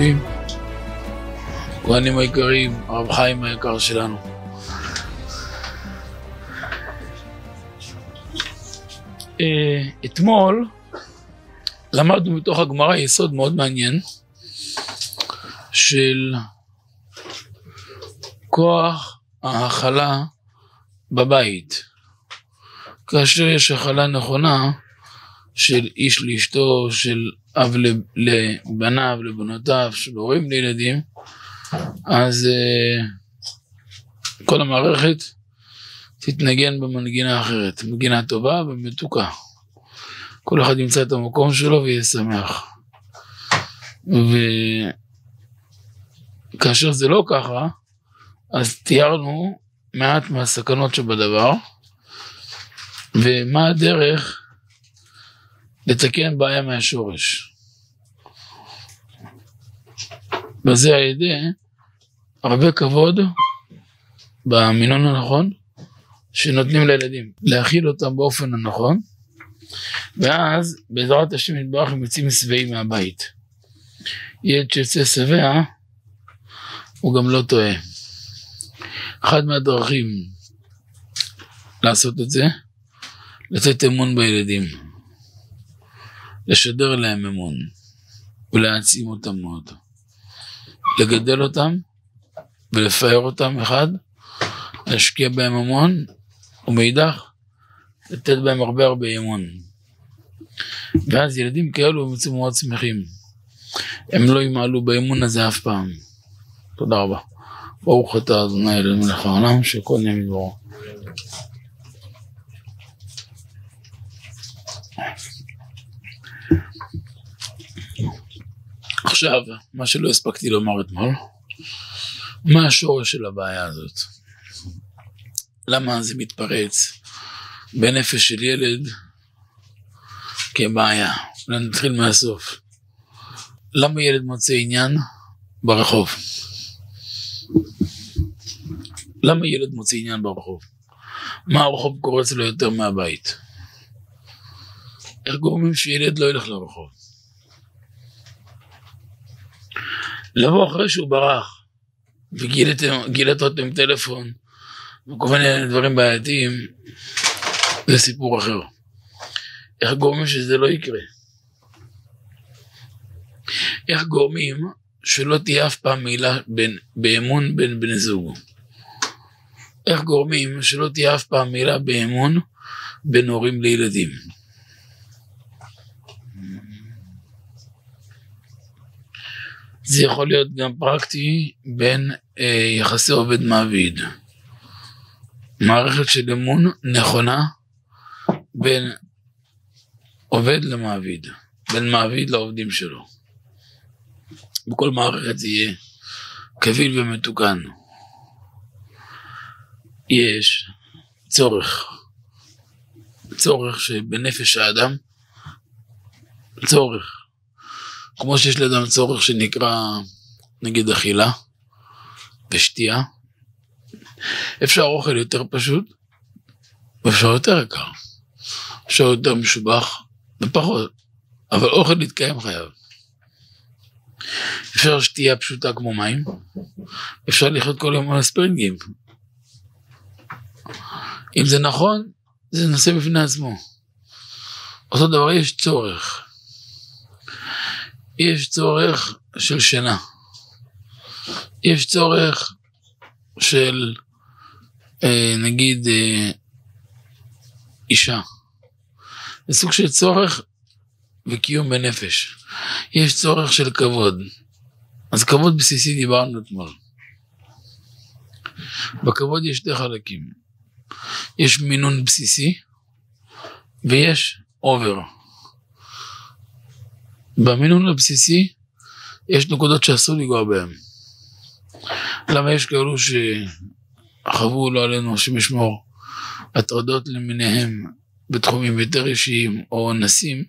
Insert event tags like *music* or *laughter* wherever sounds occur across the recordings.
טובים, כהנים היקרים, הרב חיים היקר שלנו. אה, אתמול למדנו מתוך הגמרא יסוד מאוד מעניין של כוח ההכלה בבית. כאשר יש הכלה נכונה של איש לאשתו, של אב לבניו, לבנותיו, של הורים לילדים, אז uh, כל המערכת תתנגן במנגינה אחרת, מנגינה טובה ומתוקה. כל אחד ימצא את המקום שלו ויהיה שמח. וכאשר זה לא ככה, אז תיארנו מעט מהסכנות שבדבר, ומה הדרך לתקן בעיה מהשורש. בזה על ידי הרבה כבוד במינון הנכון שנותנים לילדים, להכיל אותם באופן הנכון, ואז בעזרת השם יתברך הם יוצאים שבעים מהבית. ילד שיוצא שבע הוא גם לא טועה. אחת מהדרכים לעשות את זה, לתת אמון בילדים, לשדר להם אמון ולהעצים אותם מאוד, לגדל אותם ולפאר אותם אחד, להשקיע בהם המון, ומאידך לתת בהם הרבה הרבה אמון. ואז ילדים כאלו הם יוצאים מאוד שמחים. הם לא ימעלו באמון הזה אף פעם. תודה רבה. ברוך אתה אדוני אלוהים מלך העולם שכל נהיה מדברו. עכשיו, מה שלא הספקתי לומר אתמול, מה השורש של הבעיה הזאת? למה זה מתפרץ בנפש של ילד כבעיה? נתחיל מהסוף. למה ילד מוצא עניין ברחוב? למה ילד מוצא עניין ברחוב? מה הרחוב קורץ לו יותר מהבית? איך גורמים שילד לא ילך לרחוב? לבוא אחרי שהוא ברח וגילת אותו עם טלפון וכל מיני דברים בעייתיים, זה סיפור אחר. איך גורמים שזה לא יקרה? איך גורמים שלא תהיה אף פעם מילה בין, באמון בין בני זוג? איך גורמים שלא תהיה אף פעם מילה באמון בין הורים לילדים? זה יכול להיות גם פרקטי בין אה, יחסי עובד מעביד. מערכת של אמון נכונה בין עובד למעביד, בין מעביד לעובדים שלו. בכל מערכת זה יהיה קביל ומתוקן. יש צורך, צורך שבנפש האדם, צורך כמו שיש לאדם צורך שנקרא נגיד אכילה ושתייה, אפשר אוכל יותר פשוט ואפשר יותר יקר. אפשר יותר משובח ופחות, אבל אוכל להתקיים חייב. אפשר שתייה פשוטה כמו מים, אפשר לחיות כל יום על הספרינגים. אם זה נכון, זה נושא בפני עצמו. אותו דבר יש צורך. יש צורך של שינה. יש צורך של אה, נגיד אה, אישה. זה סוג של צורך וקיום בנפש. יש צורך של כבוד. אז כבוד בסיסי דיברנו אתמול. בכבוד יש שתי חלקים. יש מינון בסיסי ויש אובר. במינון הבסיסי יש נקודות שאסור לנגוע בהן. למה יש כאלו שחוו לא עלינו, השם ישמור, הטרדות למיניהם בתחומים יותר אישיים או אונסים,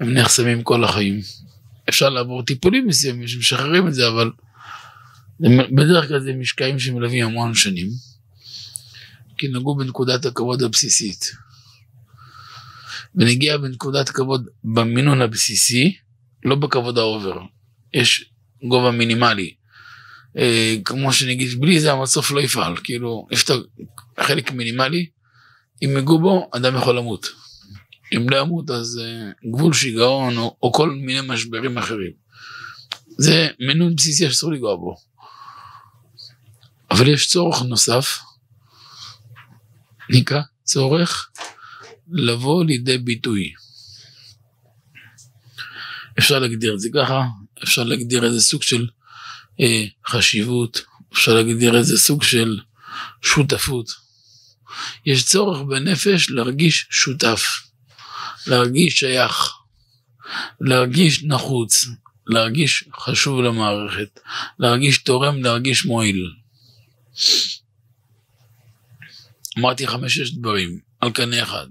הם נחסמים כל החיים. אפשר לעבור טיפולים מסוימים שמשחררים את זה, אבל בדרך כלל זה משקעים שמלווים המון שנים, כי נגעו בנקודת הכבוד הבסיסית. ונגיע בנקודת כבוד במינון הבסיסי, לא בכבוד ה over. יש גובה מינימלי. אה, כמו שנגיד, בלי זה המצוף לא יפעל, כאילו, יש את החלק מינימלי, אם יגעו בו, אדם יכול למות. אם לא ימות, אז אה, גבול שיגעון, או, או כל מיני משברים אחרים. זה מינון בסיסי שאסור לנגוע בו. אבל יש צורך נוסף, נקרא צורך לבוא לידי ביטוי. אפשר להגדיר את זה ככה, אפשר להגדיר איזה סוג של אה, חשיבות, אפשר להגדיר איזה סוג של שותפות. יש צורך בנפש להרגיש שותף, להרגיש שייך, להרגיש נחוץ, להרגיש חשוב למערכת, להרגיש תורם, להרגיש מועיל. אמרתי חמש-שש דברים על קנה אחד.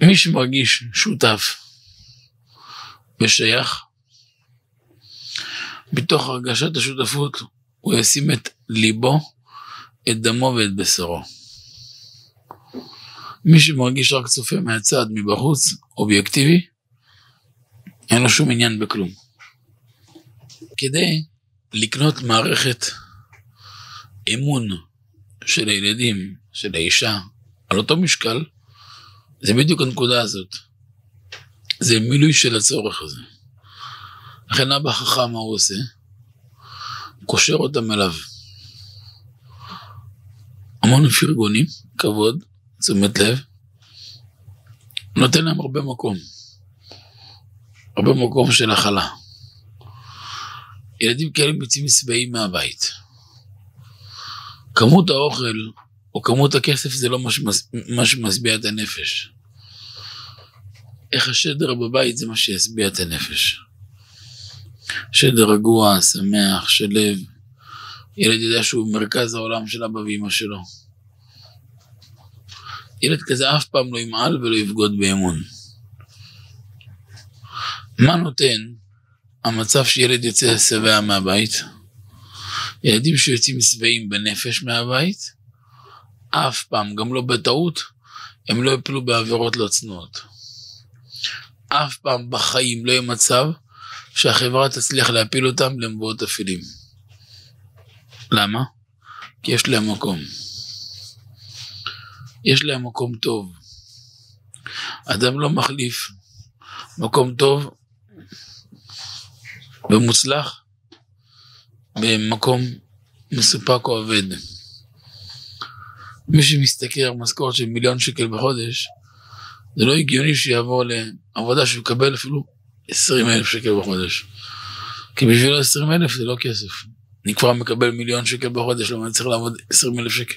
מי שמרגיש שותף ושייך, מתוך הרגשת השותפות הוא ישים את ליבו, את דמו ואת בשרו. מי שמרגיש רק צופה מהצד, מבחוץ, אובייקטיבי, אין לו שום עניין בכלום. כדי לקנות מערכת אמון של הילדים, של האישה, על אותו משקל, זה בדיוק הנקודה הזאת. זה מילוי של הצורך הזה. לכן אבא חכם, מה הוא עושה? הוא קושר אותם אליו. המון פרגונים, כבוד, תשומת לב, נותן להם הרבה מקום. הרבה מקום של הכלה. ילדים כאלה יוצאים שבעים מהבית. כמות האוכל או כמות הכסף זה לא מה שמשביע את הנפש. איך השדר בבית זה מה שישביע את הנפש. שדר רגוע, שמח, שלב. ילד יודע שהוא מרכז העולם של אבא ואמא שלו. ילד כזה אף פעם לא ימעל ולא יבגוד באמון. מה נותן המצב שילד יוצא שבע מהבית? ילדים שיוצאים שבעים בנפש מהבית, אף פעם, גם לא בטעות, הם לא יפלו בעבירות לא צנועות. אף פעם בחיים לא יהיה מצב שהחברה תצליח להפיל אותם למבואות אפלים. למה? כי יש להם מקום. יש להם מקום טוב. אדם לא מחליף מקום טוב ומוצלח במקום מסופק או עובד. מי שמשתכר משכורת של מיליון שקל בחודש, זה לא הגיוני שיעבור לעבודה שהוא יקבל אפילו 20 אלף שקל בחודש. כי בשבילו 20 אלף זה לא כסף. אני כבר מקבל מיליון שקל בחודש, למה אני צריך לעבוד 20 אלף שקל?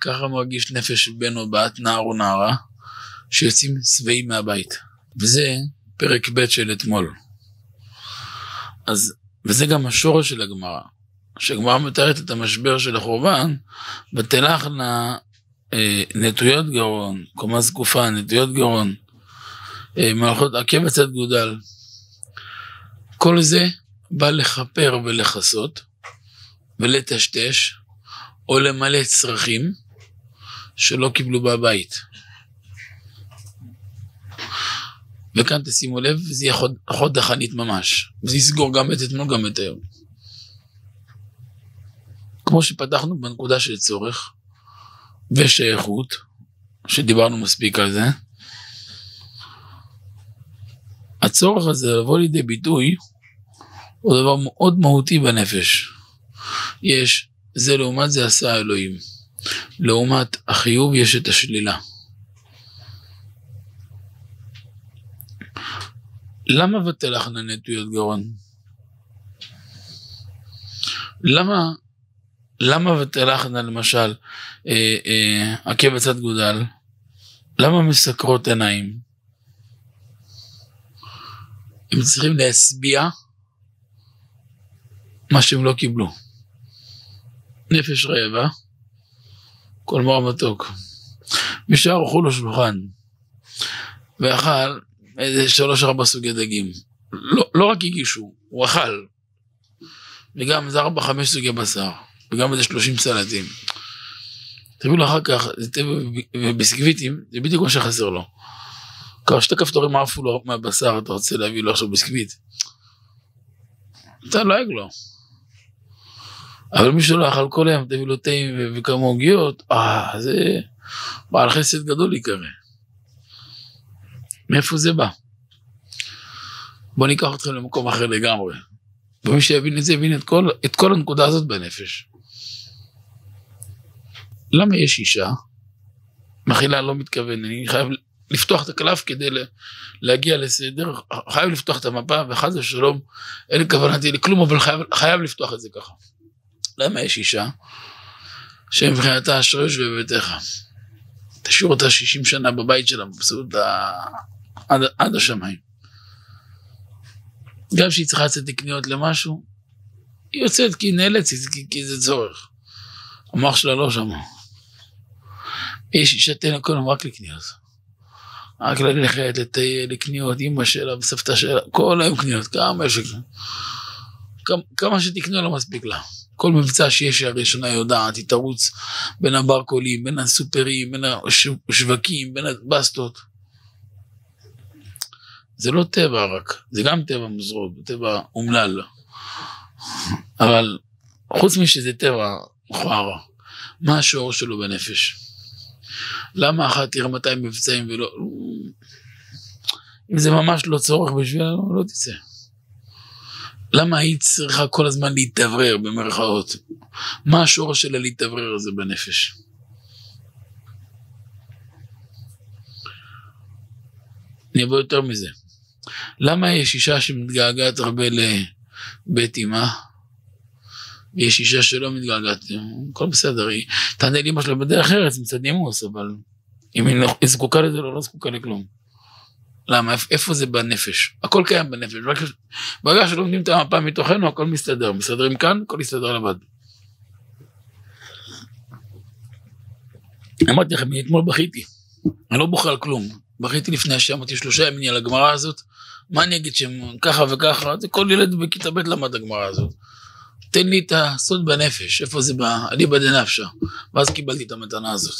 ככה מרגיש נפש בן או בת, נער או נערה, שיוצאים שבעים מהבית. וזה פרק ב' של אתמול. אז, וזה גם השורש של הגמרא. כשהגמרא מתארת את המשבר של החורבן, ותלכנה נטויות גרון, קומה זקופה, נטויות גרון, אה, מלאכות עקב הצד גודל. כל זה בא לכפר ולכסות ולטשטש או למלא צרכים שלא קיבלו בבית. וכאן תשימו לב, זה יהיה חוד, חוד ממש. וזה יסגור גם את אתמול גם את היום. כמו שפתחנו בנקודה של צורך ושייכות, שדיברנו מספיק על זה, הצורך הזה לבוא לידי ביטוי הוא דבר מאוד מהותי בנפש. יש, זה לעומת זה עשה האלוהים. לעומת החיוב יש את השלילה. למה ותלכנה נטויות גרון? למה, למה ותלכנה למשל אה, אה, עקב בצד גודל? למה מסקרות עיניים? הם צריכים להשביע מה שהם לא קיבלו. נפש רעבה, כל מר מתוק. משאר אוכלו לו שולחן, ואכל איזה שלוש ארבע סוגי דגים. לא, לא רק הגישו, הוא אכל. וגם איזה ארבע חמש סוגי בשר, וגם איזה שלושים סלטים. תביאו לו אחר כך, וביסקוויטים, זה בדיוק מה שחסר לו. כבר שתי כפתורים עפו לו מהבשר, אתה רוצה להביא לו עכשיו ביסקוויט. אתה לועג לו. אבל מי שלא אכל כל היום, תביא לו תה וכמה עוגיות, אה, זה בעל חסד גדול ייקרא. מאיפה זה בא? בואו ניקח אתכם למקום אחר לגמרי. ומי שיבין את זה, יבין את כל, את כל הנקודה הזאת בנפש. למה יש אישה? מחילה לא מתכוון, אני חייב לפתוח את הקלף כדי להגיע לסדר, חייב לפתוח את המפה, וחס ושלום, אין כוונתי לכלום, אבל חייב, חייב לפתוח את זה ככה. למה יש אישה שמבחינתה אשריש בביתך? תשאיר אותה 60 שנה בבית שלה, מבסוט עד, עד השמיים. גם כשהיא צריכה לצאת לקניות למשהו, היא יוצאת כי היא נאלצת, כי, כי זה צורך. המוח שלה לא שם. יש כל היום רק לקניות. רק ללכת, לטייל, לקניות, אמא שלה וסבתא שלה, כל היום קניות, כמה יש כמה, כמה שתקנו לא מספיק לה. כל מבצע שיש הראשונה יודעת, היא תרוץ בין הברקולים, בין הסופרים, בין השווקים, בין הבסטות. זה לא טבע רק, זה גם טבע מוזרות, טבע אומלל. אבל חוץ משזה טבע מכוער, מה השור שלו בנפש? למה אחת תראה 200 מבצעים ולא... אם זה ממש לא צורך בשבילה, לא תצא. למה היא צריכה כל הזמן להתאוורר במרכאות? מה השורש שלה להתאוורר הזה בנפש? אני אבוא יותר מזה. למה יש אישה שמתגעגעת הרבה לבית אמה, ויש אישה שלא מתגעגעת, הכל בסדר, היא תענה לאמא שלה בדרך ארץ מצד נימוס, אבל אם לא, היא זקוקה לזה, לא, לא זקוקה לכלום. למה? איפה זה בנפש? הכל קיים בנפש. ברגע שלומדים את המפה מתוכנו, הכל מסתדר. מסתדרים כאן, הכל יסתדר לבד. אמרתי לכם, אני אתמול בכיתי. אני לא בוכה על כלום. בכיתי לפני השם, אמרתי שלושה ימים על הגמרא הזאת. מה אני אגיד שהם ככה וככה? זה כל ילד בכיתה ב' למד הגמרא הזאת. תן לי את הסוד בנפש, איפה זה בא? אליבא דנפשה. ואז קיבלתי את המתנה הזאת.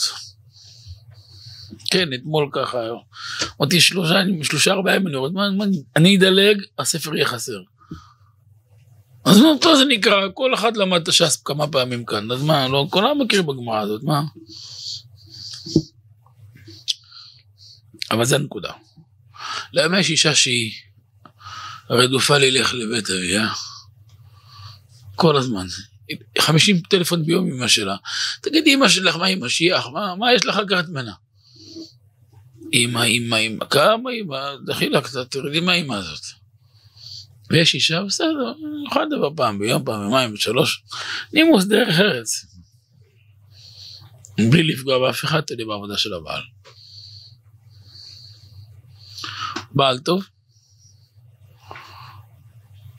כן, אתמול ככה, אמרתי שלושה, שלושה ארבעה ימים, מה, מה, אני אדלג, הספר יהיה חסר. אז מה, זה נקרא, כל אחד למד את הש"ס כמה פעמים כאן, אז מה, לא, כולם מכירים בגמרא הזאת, מה? אבל זה הנקודה. למה יש אישה שהיא רדופה ללך לבית אביה? כל הזמן. 50 טלפון ביום אמא שלה. תגידי אמא שלך, מה היא משיח? מה, מה יש לך לקחת ממנה? אמא, אמא, אמא, כמה אמא, דחילה קצת, תרדי מהאמא הזאת. ויש אישה, בסדר, אני יכולה לדבר פעם ביום, פעם יומיים, שלוש, נימוס דרך ארץ. בלי לפגוע באף אחד, תדעי בעבודה של הבעל. בעל טוב,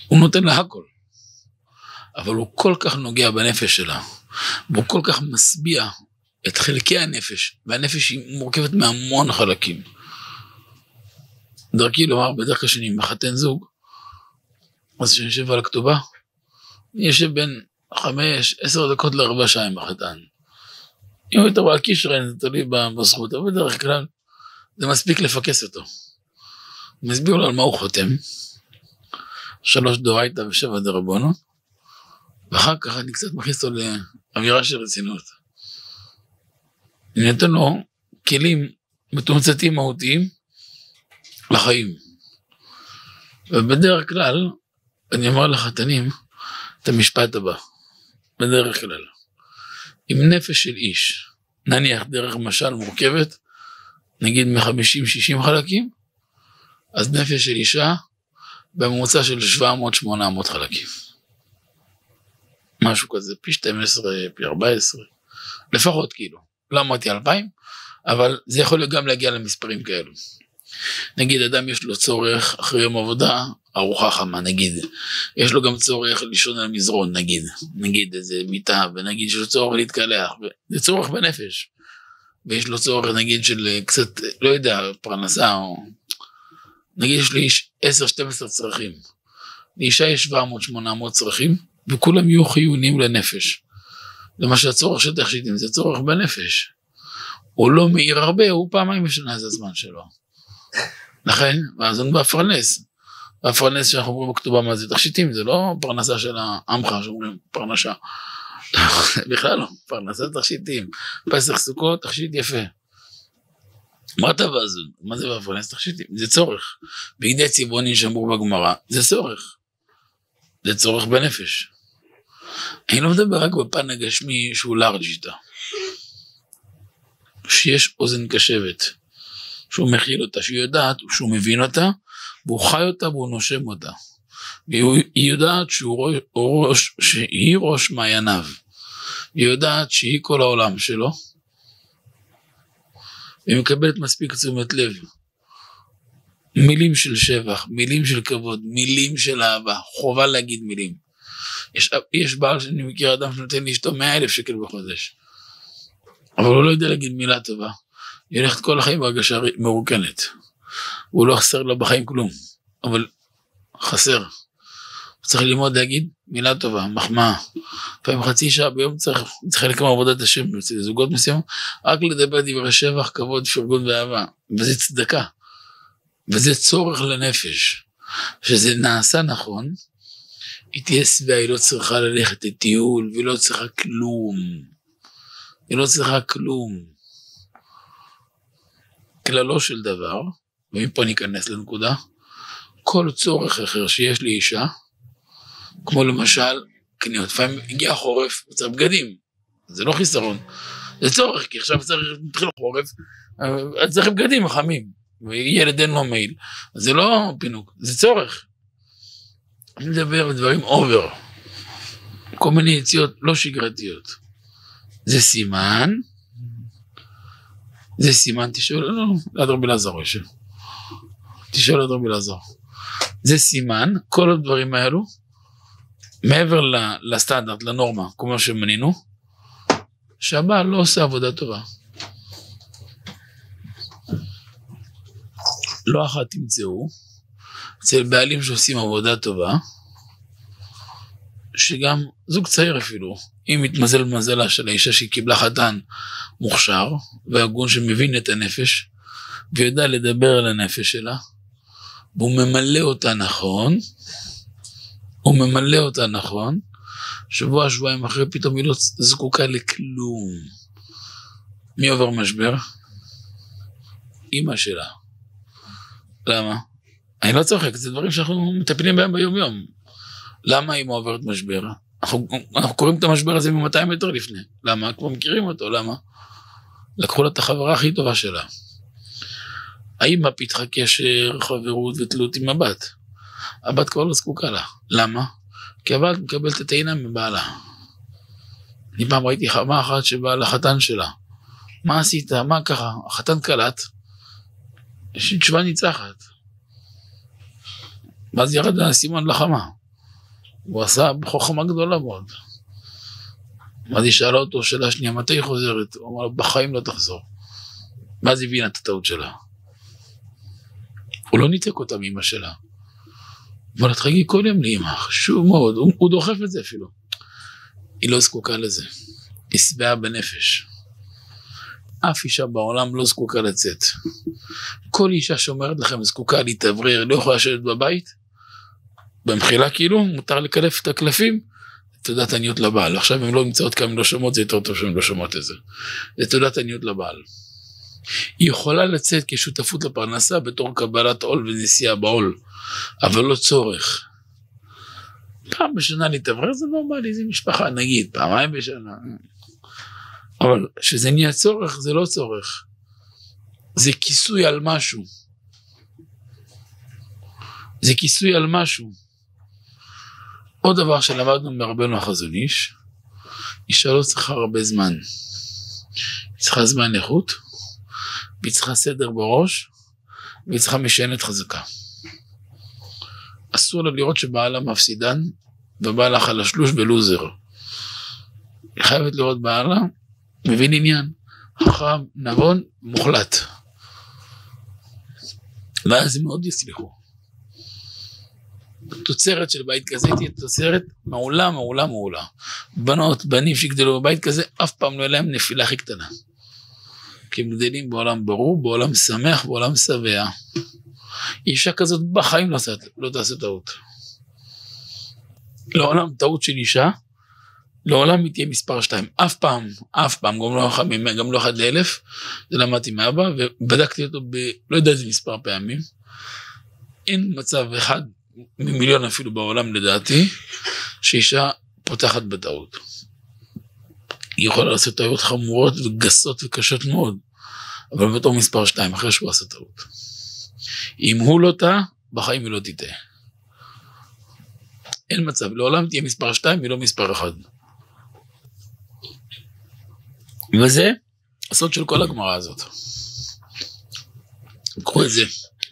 הוא נותן לה הכל, אבל הוא כל כך נוגע בנפש שלה, והוא כל כך משביע את חלקי הנפש, והנפש היא מורכבת מהמון חלקים. דרכי לומר, בדרך כלל כשאני מחתן זוג, אז כשאני יושב על הכתובה, אני יושב בין חמש, עשר דקות לרבע שעה עם החתן. אם הוא יותר קישרן, זה תלוי בזכות, אבל בדרך כלל זה מספיק לפקס אותו. מסביר לו על מה הוא חותם, שלוש דאורייתא ושבע דרבונו, ואחר כך אני קצת מכניס אותו לאווירה של רצינות. אני נותן לו כלים מתומצתים מהותיים לחיים. ובדרך כלל, אני אומר לחתנים את המשפט הבא, בדרך כלל. אם נפש של איש, נניח דרך משל מורכבת, נגיד מ-50-60 חלקים, אז נפש של אישה בממוצע של 700-800 חלקים. משהו כזה, פי 12, פי 14, לפחות כאילו. לא אמרתי אלפיים, אבל זה יכול גם להגיע למספרים כאלו. נגיד אדם יש לו צורך אחרי יום עבודה, ארוחה חמה נגיד, יש לו גם צורך לישון על מזרון נגיד, נגיד איזה מיטה, ונגיד שיש לו צורך להתקלח, זה צורך בנפש. ויש לו צורך נגיד של קצת, לא יודע, פרנסה או... נגיד יש לי 10-12 צרכים. לאישה יש 700-800 צרכים, וכולם יהיו חיוניים לנפש. למשל הצורך של תכשיטים זה צורך בנפש. הוא לא מאיר הרבה, הוא פעמיים בשנה זה הזמן שלו. לכן, ואז הוא בפרנס. הפרנס שאנחנו אומרים בכתובה מה זה תכשיטים, זה לא פרנסה של העמך שאומרים פרנסה. *laughs* בכלל לא, פרנסה תכשיטים. פסח סוכות, תכשיט יפה. מה אתה בזון? מה זה בפרנס תכשיטים? זה צורך. בידי צבעוני שמור בגמרא, זה צורך. זה צורך בנפש. אני לא מדבר רק בפן הגשמי שהוא לארג' איתה. שיש אוזן קשבת, שהוא מכיל אותה, שהיא יודעת, שהוא מבין אותה, והוא חי אותה והוא נושם אותה. והיא יודעת שהוא ראש, שהיא ראש מעייניו. היא יודעת שהיא כל העולם שלו. והיא מקבלת מספיק תשומת לב. מילים של שבח, מילים של כבוד, מילים של אהבה, חובה להגיד מילים. יש, יש בעל שאני מכיר אדם שנותן לאשתו מאה אלף שקל בחודש, אבל הוא לא יודע להגיד מילה טובה. היא הולכת כל החיים בהרגשה מרוקנת. הוא לא חסר לה בחיים כלום, אבל חסר. צריך ללמוד להגיד מילה טובה, מחמאה. לפעמים חצי שעה ביום צריך, זה חלק מעבודת השם, אצל זוגות מסוימים, רק לדבר דברי שבח, כבוד, פרגון ואהבה, וזה צדקה. וזה צורך לנפש. שזה נעשה נכון, היא תהיה שבעה, היא לא צריכה ללכת לטיול, והיא לא צריכה כלום. היא לא צריכה כלום. כללו של דבר, ומפה ניכנס לנקודה, כל צורך אחר שיש לאישה, כמו למשל קניות, לפעמים הגיע חורף, צריך בגדים, זה לא חיסרון, זה צורך, כי עכשיו צריך להתחיל חורף, אז צריך בגדים חמים, וילד אין לו מעיל, זה לא פינוק, זה צורך. אני מדבר על דברים over, כל מיני יציאות לא שגרתיות. זה סימן, זה סימן, תשאל, לא, לא, לא, רבי אלעזר יושב. תשאל רבי אלעזר. זה סימן, כל הדברים האלו, מעבר לסטנדרט, לנורמה, כמו שמנינו, שהבעל לא עושה עבודה טובה. לא אחת תמצאו אצל בעלים שעושים עבודה טובה, שגם זוג צעיר אפילו, אם מתמזל מזלה של האישה שהיא קיבלה חתן מוכשר והגון שמבין את הנפש ויודע לדבר על הנפש שלה, והוא ממלא אותה נכון, הוא ממלא אותה נכון, שבוע, שבועיים אחרי פתאום היא לא זקוקה לכלום. מי עובר משבר? אימא שלה. למה? אני לא צוחק, זה דברים שאנחנו מטפלים בהם ביום יום. למה אימא עוברת משבר? אנחנו, אנחנו קוראים את המשבר הזה מ-200 מטר לפני. למה? כבר מכירים אותו, למה? לקחו לה את החברה הכי טובה שלה. האמא פיתחה קשר, חברות ותלות עם הבת. הבת כבר לא זקוקה לה. למה? כי הבת מקבלת את העינה מבעלה. אני פעם ראיתי חמה אחת שבאה לחתן שלה. מה עשית? מה ככה? החתן קלט, יש לי תשובה ניצחת. ואז ירד האסימון לחמה. הוא עשה חוכמה גדולה מאוד. ואז היא שאלה אותו שאלה שנייה, מתי היא חוזרת? הוא אמר לה, בחיים לא תחזור. ואז הבינה את הטעות שלה. הוא לא ניתק אותה מאמא שלה. אבל את חגי כל יום לאמא, חשוב מאוד, הוא, הוא דוחף את זה אפילו. היא לא זקוקה לזה, היא שבעה בנפש. אף אישה בעולם לא זקוקה לצאת. כל אישה שאומרת לכם זקוקה להתאוורר, לא יכולה לשבת בבית, במחילה כאילו, מותר לקלף את הקלפים, תעודת עניות לבעל. עכשיו הן לא נמצאות כאן, לא שומעות, זה יותר טוב שהן לא שומעות את זה. זה תעודת עניות לבעל. היא יכולה לצאת כשותפות לפרנסה בתור קבלת עול ונסיעה בעול, אבל לא צורך. פעם בשנה להתאוורר זה נורמלי, זה משפחה, נגיד, פעמיים בשנה. אבל כשזה נהיה צורך, זה לא צורך. זה כיסוי על משהו. זה כיסוי על משהו. עוד דבר שלמדנו מרבנו החזון איש, אישה לא צריכה הרבה זמן. היא צריכה זמן איכות, והיא צריכה סדר בראש, והיא צריכה משענת חזקה. אסור לה לראות שבעלה מפסידן, ובעלה חלשלוש ולוזר. היא חייבת לראות בעלה, מבין עניין, חכם, נבון, מוחלט. ואז הם מאוד יצליחו. תוצרת של בית כזה תהיה תוצרת מעולה, מעולה, מעולה. בנות, בנים שיגדלו בבית כזה, אף פעם לא יהיה להם נפילה הכי קטנה. כי הם גדלים בעולם ברור, בעולם שמח, בעולם שבע. אישה כזאת בחיים לא, לא תעשה טעות. לעולם טעות של אישה, לעולם היא תהיה מספר שתיים. אף פעם, אף פעם, גם לא, גם לא אחד לאלף, זה למדתי מאבא, ובדקתי אותו ב... לא יודע איזה מספר פעמים. אין מצב אחד ממיליון אפילו בעולם לדעתי, שאישה פותחת בטעות. היא יכולה לעשות טעויות חמורות וגסות וקשות מאוד, אבל בתור מספר שתיים, אחרי שהוא עשה טעות. אם הוא לא טעה, בחיים היא לא תטעה. אין מצב, לעולם תהיה מספר שתיים ולא מספר אחד. וזה הסוד של כל הגמרא הזאת. קחו את זה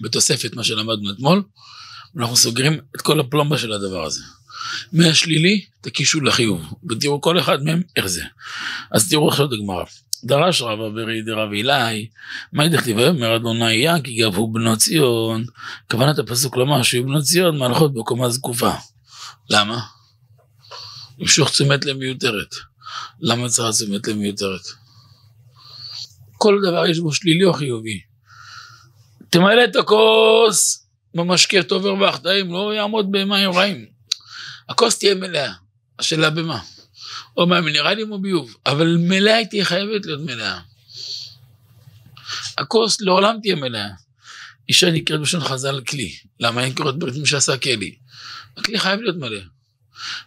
בתוספת מה שלמדנו אתמול, אנחנו סוגרים את כל הפלומבה של הדבר הזה. מהשלילי תקישו לחיוב, ותראו כל אחד מהם איך זה. אז תראו עכשיו את הגמרא. דרש רבא ברי דרב אילאי, מה דכתיב אומר אדוני יא כי גבו בנות ציון, כוונת הפסוק לומר שיהיו בנות ציון מהלכות בקומה זקופה. למה? למשוך תשומת לב מיותרת. למה צריך תשומת לב מיותרת? כל דבר יש בו שלילי או חיובי. תמלא את הכוס במשקה טוב ורווח טעים, לא יעמוד במים רעים. הכוס תהיה מלאה, השאלה במה? או מים מינרליים או ביוב, אבל מלאה היא תהיה חייבת להיות מלאה. הכוס לעולם תהיה מלאה. אישה נקראת בשון חז"ל כלי, למה אין קוראת ברית שעשה כלי? הכלי חייב להיות מלא.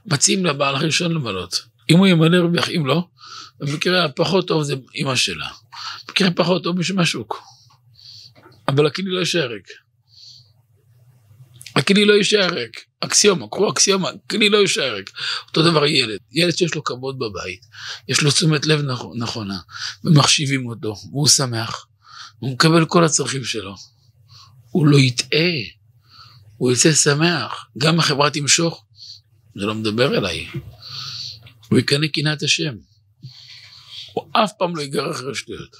מציעים לבעל הראשון למלות. אם הוא ימלא רוויח, אם לא, במקרה הפחות טוב זה אמא שלה. במקרה פחות טוב מישהו מהשוק. אבל הכלי לא יישאר ריק. הכלי לא יישאר ריק. אקסיומה, קחו אקסיומה, כלי לא יישאר ריק. אותו דבר ילד, ילד שיש לו כבוד בבית, יש לו תשומת לב נכונה, ומחשיבים אותו, והוא שמח, הוא מקבל כל הצרכים שלו. הוא לא יטעה, הוא יצא שמח, גם החברה תמשוך, זה לא מדבר אליי. הוא יקנא קנאת השם. הוא אף פעם לא ייגרר אחרי שטויות.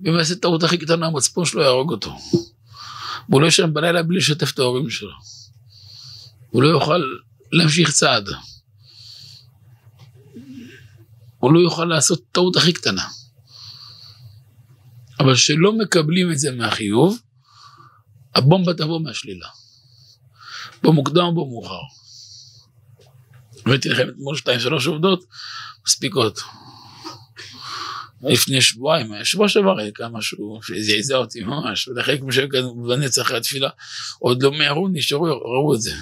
ואם יעשה טעות הכי קטנה, המצפון שלו יהרוג אותו. והוא לא ישן בלילה בלי לשתף את ההורים שלו. הוא לא יוכל להמשיך צעד. הוא לא יוכל לעשות טעות הכי קטנה. אבל כשלא מקבלים את זה מהחיוב, הבומבה תבוא מהשלילה. במוקדם או במאוחר. הבאתי לכם אתמול שתיים שלוש עובדות מספיקות. לפני שבועיים, שבוע שעבר היה כאן משהו שזעזע אותי ממש, ולחלק משהו כאן בנצח אחרי התפילה, עוד לא מיהרו, נשארו, ראו את זה.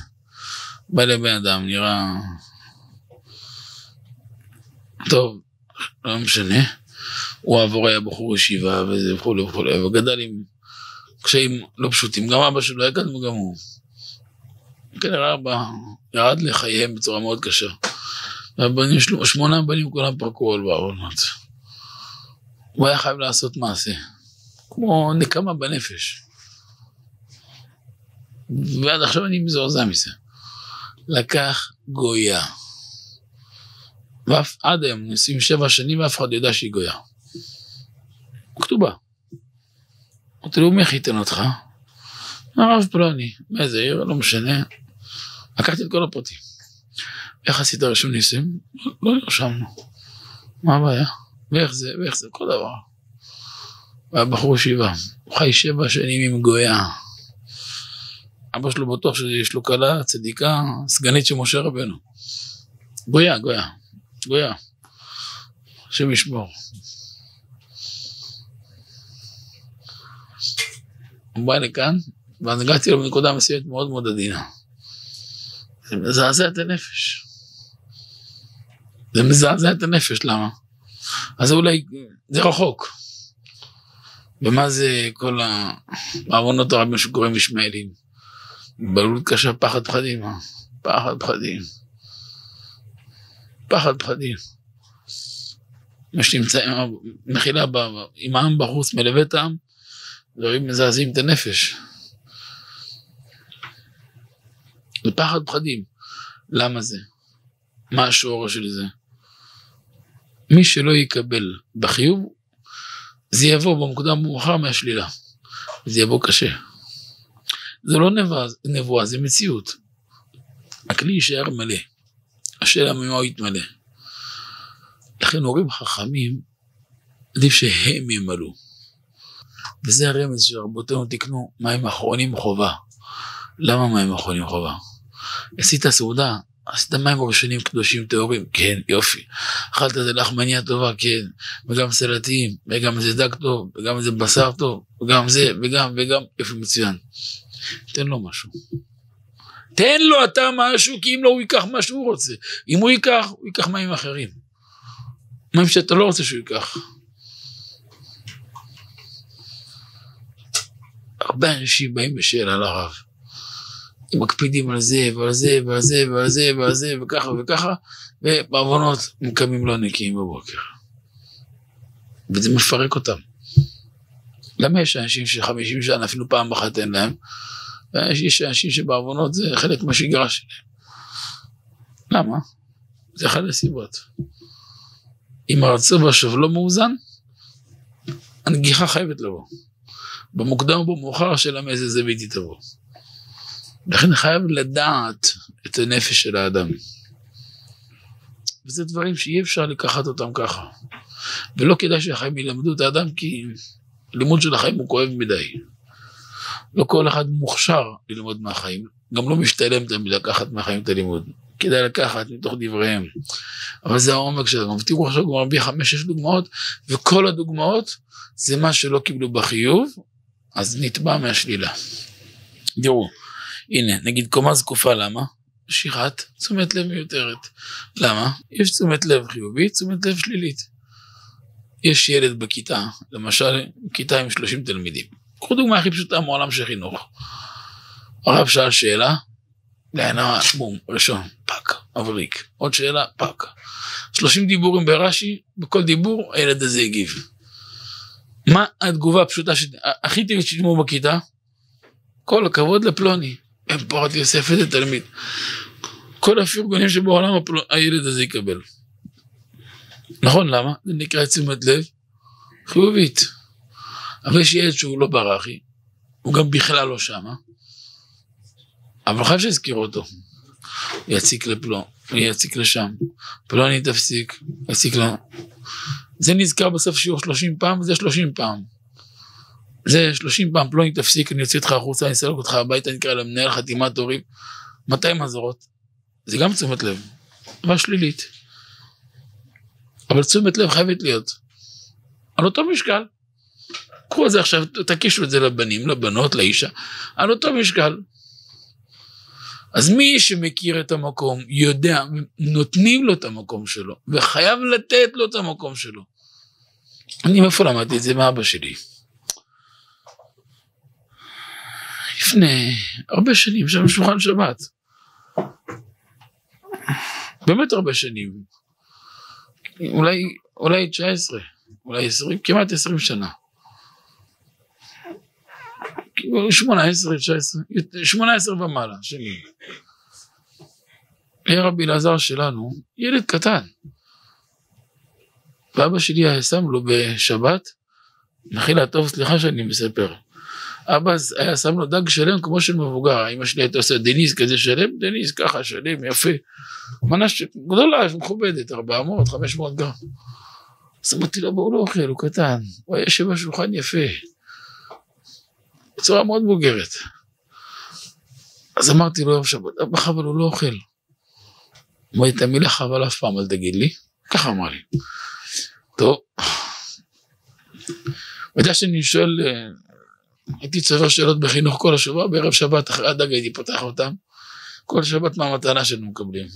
בא לבן אדם, נראה... טוב, לא משנה. הוא עבור היה בחור ישיבה וזה וכולי וכולי, וגדל עם קשיים לא פשוטים. גם אבא שלו היה כאן וגם הוא. כנראה אבא ירד לחייהם בצורה מאוד קשה. והבנים שלו, שמונה בנים כולם פרקו על בעוונות. הוא היה חייב לעשות מעשה. כמו נקמה בנפש. ועד עכשיו אני מזועזע מזה. לקח גויה. ואף עד היום, ניסים שבע שנים ואף אחד יודע שהיא גויה. כתובה. אמרתי לו, מי חיתן אותך? הרב פלוני, מאיזה עיר, לא משנה. לקחתי את כל הפרטים. איך עשית רשום ניסים? לא נרשמנו. מה הבעיה? ואיך זה, ואיך זה, כל דבר. והיה בחור ישיבה, הוא חי שבע שנים עם גויה. אבא שלו בטוח שיש לו כלה צדיקה, סגנית של משה רבנו. גויה, גויה, גויה. השם ישמור. הוא בא לכאן, ואז הגעתי לו בנקודה מסוימת מאוד מאוד עדינה. זה מזעזע את הנפש. זה מזעזע את הנפש, למה? אז אולי זה רחוק. ומה זה כל העוונות הרבים שקוראים ישמעאלים? בללות קשה, פחד פחדים, אה? פחד פחדים. פחד פחדים. מה שנמצא, מחילה עם העם בחוץ מלווה את העם, דברים מזעזעים את הנפש. זה פחד פחדים. למה זה? מה השורש של זה? מי שלא יקבל בחיוב, זה יבוא במוקדם במאוחר מהשלילה. זה יבוא קשה. זה לא נבואה, נבואה זה מציאות. הכלי יישאר מלא. השאלה ממה הוא יתמלא. לכן הורים חכמים עדיף שהם ימלאו. וזה הרמז שרבותינו תקנו מים אחרונים חובה. למה מים אחרונים חובה? עשית סעודה, עשית מים ראשונים קדושים טהורים, כן, יופי. אכלת איזה לחמניה טובה, כן, וגם סלטים, וגם איזה דג טוב, וגם איזה בשר טוב, וגם זה, וגם, וגם, יופי, מצוין. תן לו משהו. תן לו אתה משהו, כי אם לא הוא ייקח מה שהוא רוצה. אם הוא ייקח, הוא ייקח מים אחרים. מים שאתה לא רוצה שהוא ייקח. הרבה אנשים באים בשאלה לרב. מקפידים על זה ועל זה ועל זה ועל זה ועל זה וככה וככה, ובעוונות הם קמים לא נקיים בבוקר. וזה מפרק אותם. למה יש אנשים שחמישים שנה אפילו פעם אחת אין להם, ויש אנשים שבעוונות זה חלק מהשגרה שלהם. למה? זה אחת הסיבות. אם הרצון והשוב לא מאוזן, הנגיחה חייבת לבוא. במוקדם או במאוחר השאלה מאיזה זווית היא תבוא. לכן חייב לדעת את הנפש של האדם. וזה דברים שאי אפשר לקחת אותם ככה. ולא כדאי שהחיים ילמדו את האדם כי לימוד של החיים הוא כואב מדי. לא כל אחד מוכשר ללמוד מהחיים, גם לא משתלם תמיד לקחת מהחיים את הלימוד. כדאי לקחת מתוך דבריהם. אבל זה העומק שלנו. ותראו עכשיו הוא מביא חמש-שש דוגמאות, וכל הדוגמאות זה מה שלא קיבלו בחיוב, אז נתבע מהשלילה. תראו, הנה, נגיד קומה זקופה, למה? משיכת תשומת לב מיותרת. למה? יש תשומת לב חיובית, תשומת לב שלילית. יש ילד בכיתה, למשל, כיתה עם 30 תלמידים. קחו דוגמה הכי פשוטה מעולם של חינוך. הרב שאל שאלה, לעינה, בום, ראשון, פאק, מבריק. עוד שאלה, פאק. 30 דיבורים ברש"י, בכל דיבור הילד הזה הגיב. מה התגובה הפשוטה הכי טבעית שתשמעו בכיתה? כל הכבוד לפלוני. פורת יוסף איזה תלמיד. כל הפרגונים שבעולם הילד הזה יקבל. נכון, למה? זה נקרא תשומת לב חיובית. אבל יש ילד שהוא לא ברחי, הוא גם בכלל לא שמה, אבל חייב שיזכירו אותו. הוא יציק לפלון, הוא יציק לשם, פלוני תפסיק, יציק לו. זה נזכר בסוף שיעור 30 פעם, וזה 30 פעם. זה 30 פעם, פלוני תפסיק, אני אוציא אותך החוצה, אני אסלק אותך הביתה, אני אקרא למנהל חתימת הורים. 200 אזהרות. זה גם תשומת לב, אבל שלילית. אבל תשומת לב חייבת להיות. על אותו משקל. קחו את זה עכשיו, תקישו את זה לבנים, לבנות, לאישה, על אותו משקל. אז מי שמכיר את המקום, יודע, נותנים לו את המקום שלו, וחייב לתת לו את המקום שלו. אני מאיפה למדתי את זה מאבא שלי. לפני הרבה שנים, שם שולחן שבת. באמת הרבה שנים. אולי, אולי 19, אולי 20, כמעט 20 שנה. 18, 19, 18 ומעלה שנים. היה רבי אלעזר שלנו, ילד קטן. ואבא שלי היה שם לו בשבת, מחילה טוב, סליחה שאני מספר. אבא היה שם לו דג שלם כמו של מבוגר, אמא שלי הייתה עושה דניס כזה שלם, דניס ככה שלם, יפה. מנה גדולה, מכובדת, 400, 500 גרם. אז אמרתי לו, הוא לא אוכל, הוא קטן, הוא היה יושב בשולחן יפה. בצורה מאוד בוגרת. אז אמרתי לו אבא חבל הוא לא אוכל. אמר לי, את המילה חבל אף פעם אל תגיד לי, ככה אמר לי. טוב. ואתה שאני שואל, אה, הייתי צובר שאלות בחינוך כל השבוע, בערב שבת אחרי הדג הייתי פותח אותם. כל שבת מה המתנה שאנו מקבלים.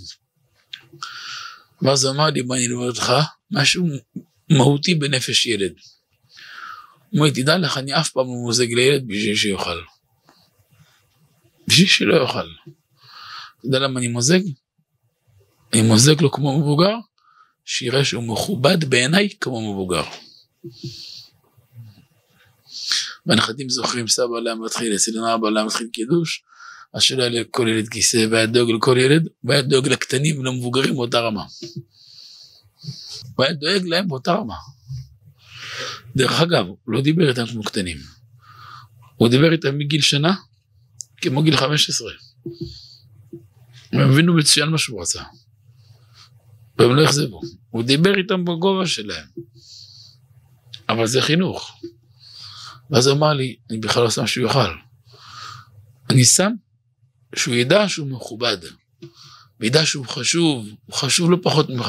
ואז אמר לי, בוא אני אלמד אותך משהו מהותי בנפש ילד. הוא אומר, תדע לך, אני אף פעם לא מוזג לילד בשביל שיאכל. בשביל שלא יאכל. אתה יודע למה אני מוזג? אני מוזג לו כמו מבוגר, שיראה שהוא מכובד בעיניי כמו מבוגר. והנכדים זוכרים סבא להם מתחיל, אצלנו אבא להם מתחיל קידוש, היה לכל ילד כיסא והיה דואג לכל ילד, והיה דואג לקטנים ולמבוגרים באותה רמה. הוא היה דואג להם באותה רמה. דרך אגב, הוא לא דיבר איתם כמו קטנים. הוא דיבר איתם מגיל שנה, כמו גיל 15. הם הבינו מצוין מה שהוא רצה. והם לא אכזבו. הוא דיבר איתם בגובה שלהם. אבל זה חינוך. ואז אמר לי, אני בכלל לא שם שהוא יאכל. אני שם שהוא ידע שהוא מכובד. וידע שהוא חשוב, הוא חשוב לא פחות ממך.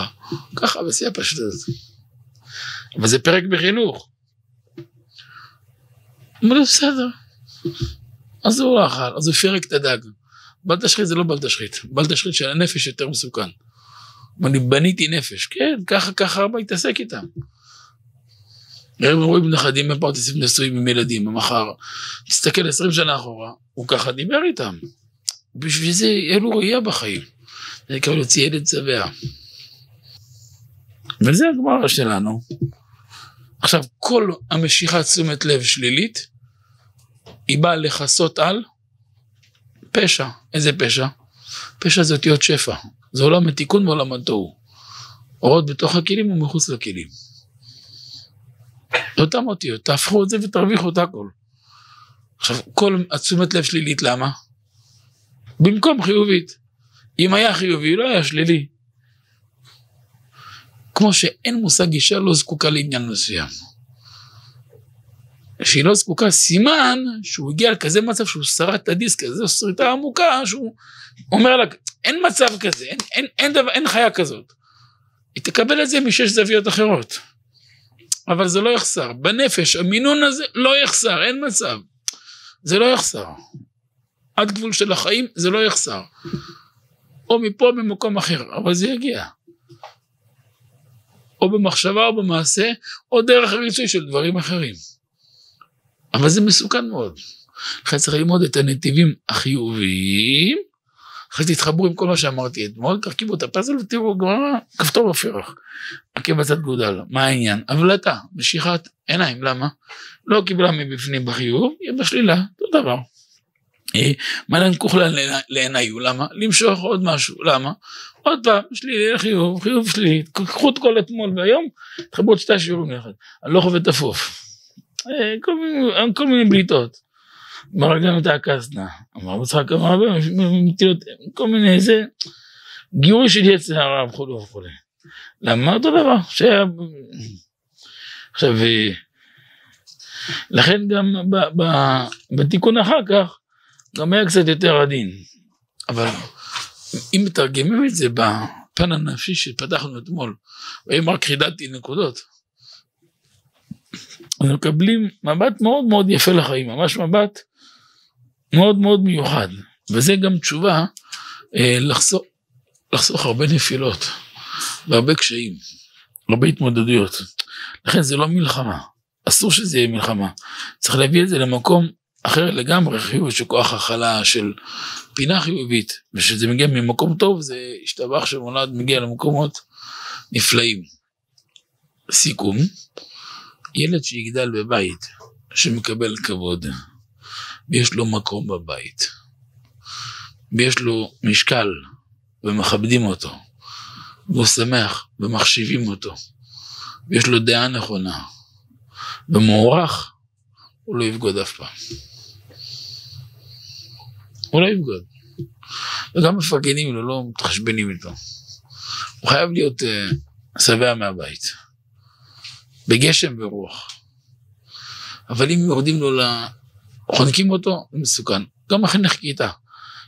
ככה בשיא הפשטות. אבל זה פרק בחינוך. אמר לו, בסדר. אז הוא לא אכל, אז הוא פירק את הדג. בל תשחית זה לא בל תשחית, בל תשחית של הנפש יותר מסוכן. אני בניתי נפש, כן, ככה ככה אבא התעסק איתם. הם רואים נכדים בפרטיסים נשואים עם ילדים, במחר, תסתכל עשרים שנה אחורה, הוא ככה דיבר איתם. בשביל זה יהיה לו ראייה בחיים. זה נקרא להוציא ילד שבע. וזה הגמרא שלנו. עכשיו, כל המשיכת תשומת לב שלילית, היא באה לכסות על פשע. איזה פשע? פשע זה אותיות שפע. זה עולם התיקון ועולם התוהו. אורות בתוך הכלים ומחוץ לכלים. זה אותם אותיות, תהפכו את זה ותרוויחו את הכל. עכשיו, כל התשומת לב שלילית, למה? במקום חיובית. אם היה חיובי, לא היה שלילי. כמו שאין מושג אישה לא זקוקה לעניין מסוים. שהיא לא זקוקה, סימן שהוא הגיע לכזה מצב שהוא שרט את הדיסק, כזו שריטה עמוקה, שהוא אומר לה, אין מצב כזה, אין, אין, אין, דבר, אין חיה כזאת. היא תקבל את זה משש זוויות אחרות. אבל זה לא יחסר. בנפש, המינון הזה לא יחסר, אין מצב. זה לא יחסר. עד גבול של החיים זה לא יחסר. או מפה במקום אחר, אבל זה יגיע. או במחשבה או במעשה, או דרך הריצוי של דברים אחרים. אבל זה מסוכן מאוד. לכן צריך ללמוד את הנתיבים החיוביים, אחרי זה תתחברו עם כל מה שאמרתי אתמול, תרכיבו את הפאזל ותראו גמרא, כפתור בפרח. בצד גודל, מה העניין? הבלטה, משיכת עיניים, למה? לא קיבלה מבפנים בחיוב, היא בשלילה, אותו דבר. מה לנכוך לעיניו, למה? למשוך עוד משהו, למה? עוד פעם, שלילי לחיוב, חיוב שלילי, קחו את כל אתמול והיום, תחברו את שתי השיעורים יחד, הלוך ותפוף. אה, כל מיני בליטות. מרגלנו את הקסנה, אמר מצחק אמר כל מיני זה, גירוי של יצר הרע וכו' וכו'. למה אותו דבר? שהיה... עכשיו, לכן גם בתיקון אחר כך, גם היה קצת יותר עדין. אבל אם מתרגמים את זה בפן הנפשי שפתחנו אתמול, ואם רק חידדתי נקודות, אז מקבלים מבט מאוד מאוד יפה לחיים, ממש מבט מאוד מאוד מיוחד. וזה גם תשובה אה, לחסוך, לחסוך הרבה נפילות והרבה קשיים, הרבה התמודדויות. לכן זה לא מלחמה, אסור שזה יהיה מלחמה. צריך להביא את זה למקום אחר לגמרי, חיוב של כוח הכלה, של פינה חיובית, ושזה מגיע ממקום טוב, זה השתבח שמולד מגיע למקומות נפלאים. סיכום, ילד שיגדל בבית שמקבל כבוד, ויש לו מקום בבית, ויש לו משקל, ומכבדים אותו, והוא שמח, ומחשיבים אותו, ויש לו דעה נכונה, ומוערך, הוא לא יבגוד אף פעם. הוא לא יבגוד. וגם מפרגנים לו, לא מתחשבנים איתו. הוא חייב להיות uh, מהבית. בגשם ורוח. אבל אם יורדים לו. חונקים אותו, זה מסוכן. גם מחנך כיתה.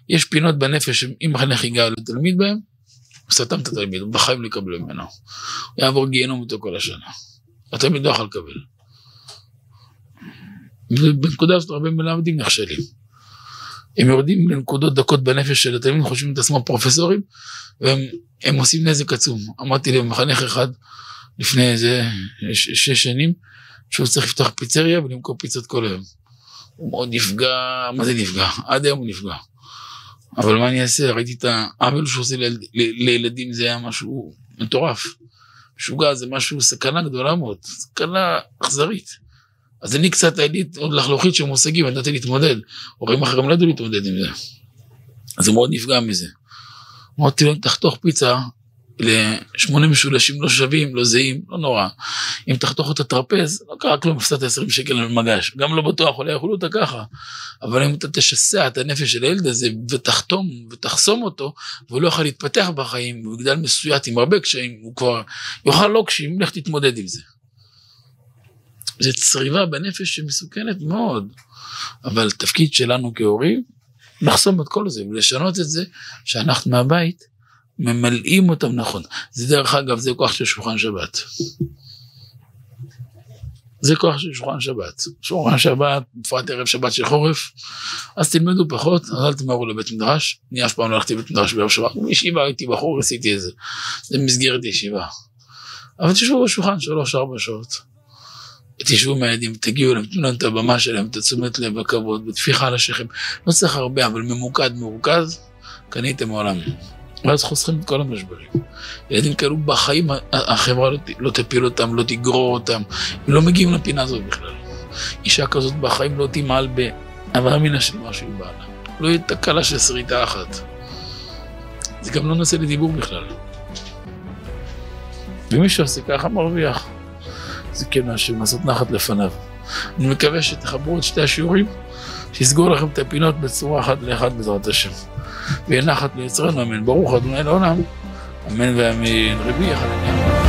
יש פינות בנפש שאם מחנך ייגע לתלמיד בהם, הוא סתם את התלמיד, הוא בחיים לא יקבל ממנו. הוא יעבור גיהנום איתו כל השנה. התלמיד לא יכול לקבל. ובנקודה הזאת הרבה מלמדים נכשלים. הם יורדים לנקודות דקות בנפש של התלמידים, חושבים את עצמם פרופסורים, והם עושים נזק עצום. אמרתי למחנך אחד לפני איזה שש שנים, שהוא צריך לפתוח פיצריה ולמכור פיצות כל היום. הוא מאוד נפגע, מה זה נפגע? עד היום הוא נפגע. אבל מה אני אעשה? ראיתי את העוול שהוא עושה לילד, לילדים, זה היה משהו מטורף. משוגע זה משהו, סכנה גדולה מאוד, סכנה אכזרית. אז אני קצת, הייתי עוד לחלוכית של מושגים, אני נתתי להתמודד. הורים אחרים לא ידעו להתמודד עם זה. אז הוא מאוד נפגע מזה. אמרתי לו, תחתוך פיצה לשמונה משולשים לא שווים, לא זהים, לא נורא. אם תחתוך אותה טרפז, לא קרה כלום, הפסדת 20 שקל למגש. גם לא בטוח, אולי יאכלו אותה ככה. אבל אם אתה תשסע את הנפש של הילד הזה ותחתום ותחסום אותו, והוא לא יוכל להתפתח בחיים, הוא יגדל מסויט עם הרבה קשיים, הוא כבר יאכל לא קשיים, לך תתמודד עם זה. זה צריבה בנפש שמסוכנת מאוד. אבל תפקיד שלנו כהורים, לחסום את כל זה ולשנות את זה, שאנחנו מהבית ממלאים אותם נכון. זה דרך אגב, זה כוח של שולחן שבת. זה כוח של שולחן שבת. שולחן שבת, בפרט ערב שבת של חורף, אז תלמדו פחות, אז אל תמהרו לבית מדרש. אני אף פעם לא הלכתי לבית מדרש ביום שבת. בישיבה הייתי בחור, עשיתי את זה. זה במסגרת ישיבה. אבל תשבו בשולחן שלוש-ארבע שעות. תשבו עם הילדים, תגיעו להם, תנו להם את הבמה שלהם, את התשומת לב, הכבוד, בטפיחה על השכם. לא צריך הרבה, אבל ממוקד, מרוכז, קניתם עולם. ואז חוסכים את כל המשברים. ילדים כאלו בחיים, החברה לא, לא תפיל אותם, לא תגרור אותם, הם לא מגיעים לפינה הזאת בכלל. אישה כזאת בחיים לא תמעל בהווה מינה של משהו עם בעלה. לא יהיה תקלה של שריטה אחת. זה גם לא נושא לדיבור בכלל. ומי שעושה ככה מרוויח. זה כן השם, לעשות נחת לפניו. אני מקווה שתחברו את שתי השיעורים, שיסגור לכם את הפינות בצורה אחת לאחד בעזרת השם. ויהיה נחת ליצרנו, אמן. ברוך אדוני לעולם, אמן ואמן. רבי יחד